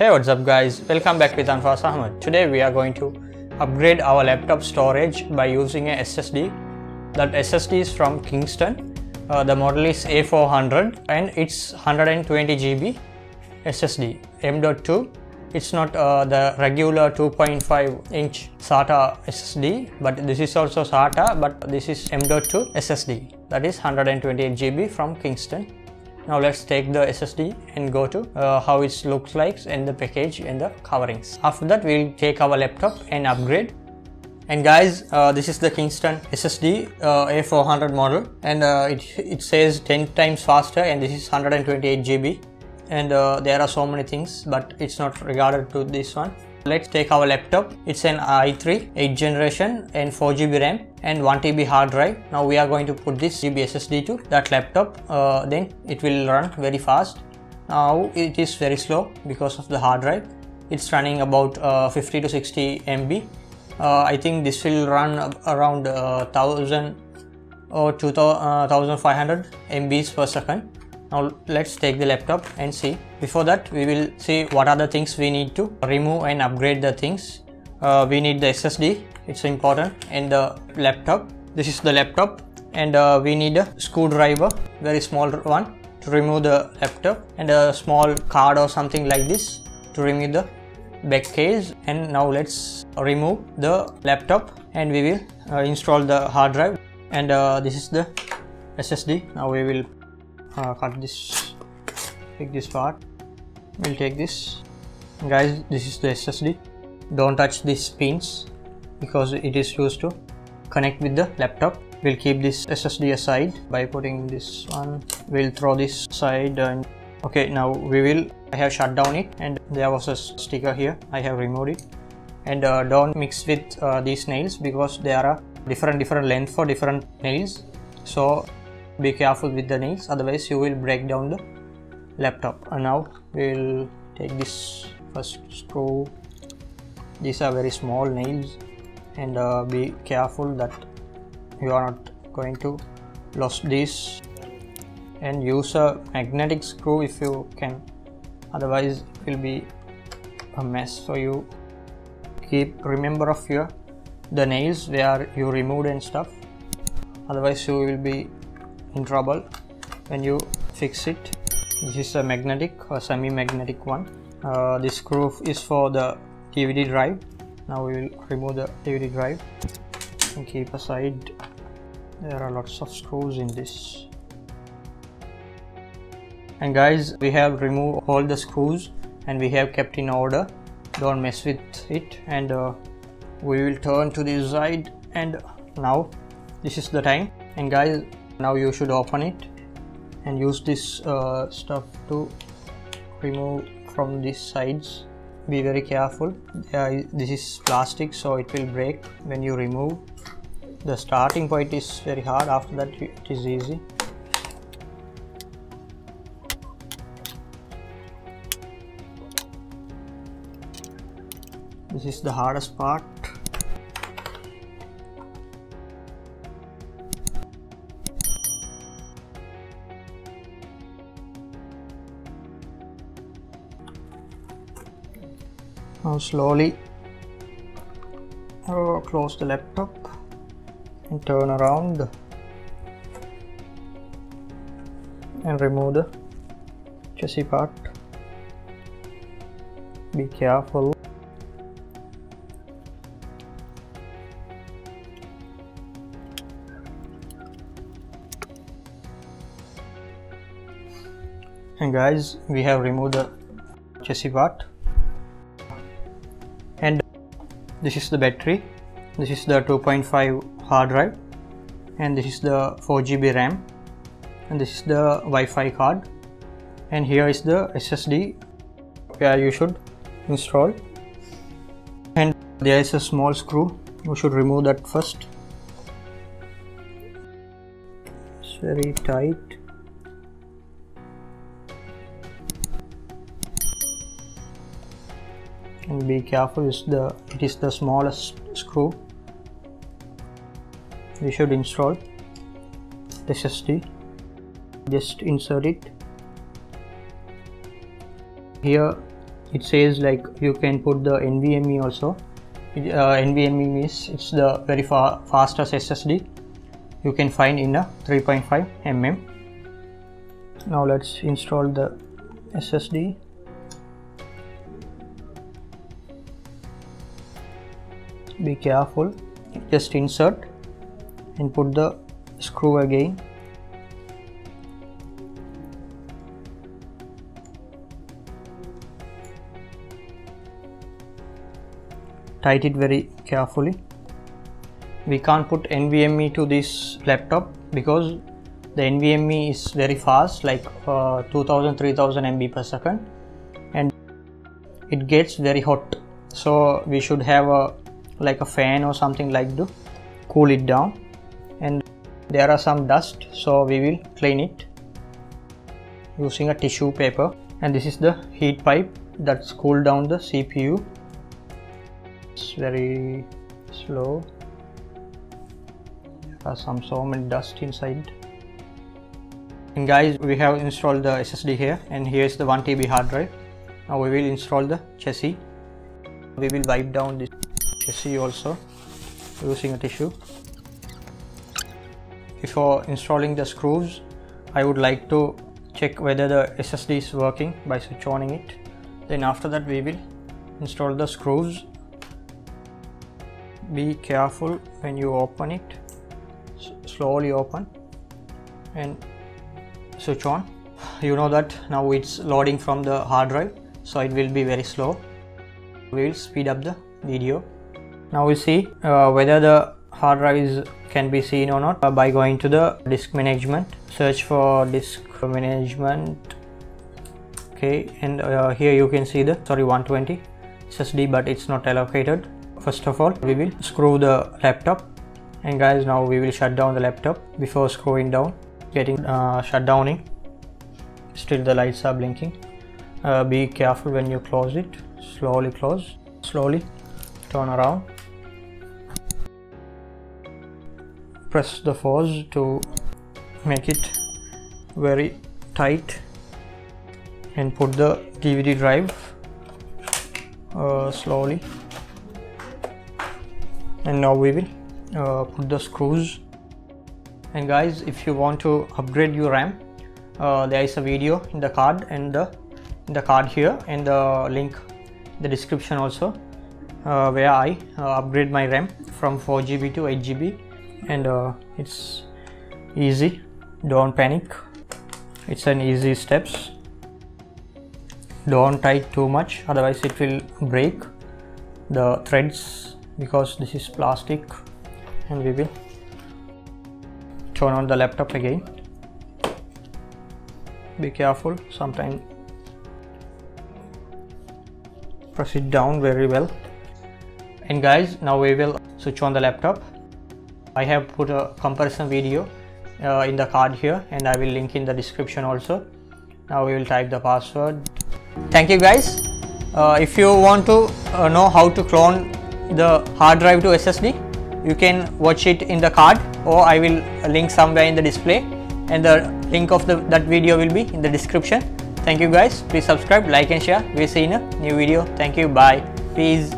Hey what's up guys, welcome back with Anfas Ahamed. Today we are going to upgrade our laptop storage by using a SSD. That SSD is from Kingston. Uh, the model is A400 and it's 120 GB SSD M.2. It's not uh, the regular 2.5 inch SATA SSD but this is also SATA but this is M.2 SSD that is 128 GB from Kingston. Now let's take the SSD and go to uh, how it looks like in the package and the coverings. After that we'll take our laptop and upgrade. And guys, uh, this is the Kingston SSD uh, A400 model. And uh, it, it says 10 times faster and this is 128 GB and uh, there are so many things but it's not regarded to this one. Let's take our laptop. It's an i3 8th generation and 4 GB RAM and 1 TB hard drive. Now we are going to put this GB SSD to that laptop. Uh, then it will run very fast. Now it is very slow because of the hard drive. It's running about uh, 50 to 60 MB uh, I think this will run around 1000 uh, or 2500 MBs per second. Now let's take the laptop and see. Before that we will see what are the things we need to remove and upgrade the things uh, we need the ssd it's important. And the laptop. This is the laptop. And uh, we need a screwdriver. Very small one to remove the laptop. And a small card or something like this to remove the back case and now let's remove the laptop. And we will uh, install the hard drive. And uh, this is the ssd now we will uh, cut this take this part. We'll take this. Guys this is the ssd don't touch these pins because it is used to connect with the laptop. We'll keep this ssd aside by putting this one. We'll throw this side and okay now we will i have shut down it and there was a sticker here. I have removed it. And uh, don't mix with uh, these nails because there are different different length for different nails. So be careful with the nails otherwise you will break down the laptop. And now we'll take this first screw these are very small nails and uh, be careful that you are not going to lose this and use a magnetic screw if you can otherwise it will be a mess for you. Keep remember of your the nails where you removed and stuff. Otherwise you will be in trouble when you fix it. This is a magnetic or semi-magnetic one. Uh, this screw is for the DVD drive. Now we will remove the DVD drive and keep aside. There are lots of screws in this. And guys we have removed all the screws and we have kept in order. Don't mess with it. And uh, we will turn to this side. And now this is the time. And guys now you should open it and use this uh, stuff to remove from these sides be very careful. This is plastic so it will break when you remove. The starting point is very hard after that it is easy. This is the hardest part now slowly oh, close the laptop and turn around and remove the chassis part. Be careful. And guys we have removed the chassis part this is the battery. This is the 2.5 hard drive. And this is the 4 GB RAM. And this is the Wi-Fi card. And here is the SSD where you should install. And there is a small screw. You should remove that first. It's very tight be careful. Is the it is the smallest screw we should install. The SSD just insert it. Here it says like you can put the NVMe also. Uh, NVMe means it's the very fa fastest SSD you can find in a 3.5 mm now let's install the SSD be careful. Just insert and put the screw again. Tight it very carefully. We can't put NVMe to this laptop because the NVMe is very fast like uh, 2000 3000 MB per second. And it gets very hot. So we should have a like a fan or something like to cool it down. And there are some dust so we will clean it using a tissue paper. And this is the heat pipe that's cooled down the CPU it's very slow. There are some so many dust inside. And guys we have installed the SSD here. And here's the 1 TB hard drive. Now we will install the chassis. We will wipe down this chassis also using a tissue. Before installing the screws I would like to check whether the SSD is working by switch oning it. Then after that we will install the screws. Be careful when you open it. S slowly open and switch on. You know that now it's loading from the hard drive so it will be very slow. We will speed up the video now we see uh, whether the hard drive is, can be seen or not uh, by going to the disk management. Search for disk management. Okay and uh, here you can see the sorry 120 SSD but it's not allocated. First of all we will screw the laptop. And guys now we will shut down the laptop before screwing down getting uh, shut downing. Still the lights are blinking. Uh, be careful when you close it. Slowly close. Slowly turn around press the force to make it very tight and put the DVD drive uh, slowly. And now we will uh, put the screws. And guys if you want to upgrade your RAM uh, there is a video in the card and the the card here and the link the description also uh, where I uh, upgrade my RAM from 4GB to 8GB and uh, it's easy. Don't panic. It's an easy steps. Don't tight too much otherwise it will break the threads because this is plastic. And we will turn on the laptop again. Be careful sometimes press it down very well. And guys now we will switch on the laptop I have put a comparison video uh, in the card here and I will link in the description also. Now we will type the password. Thank you guys. Uh, if you want to uh, know how to clone the hard drive to SSD you can watch it in the card or I will link somewhere in the display. And the link of the, that video will be in the description. Thank you guys. Please subscribe like and share. We'll see you in a new video. Thank you. Bye. Peace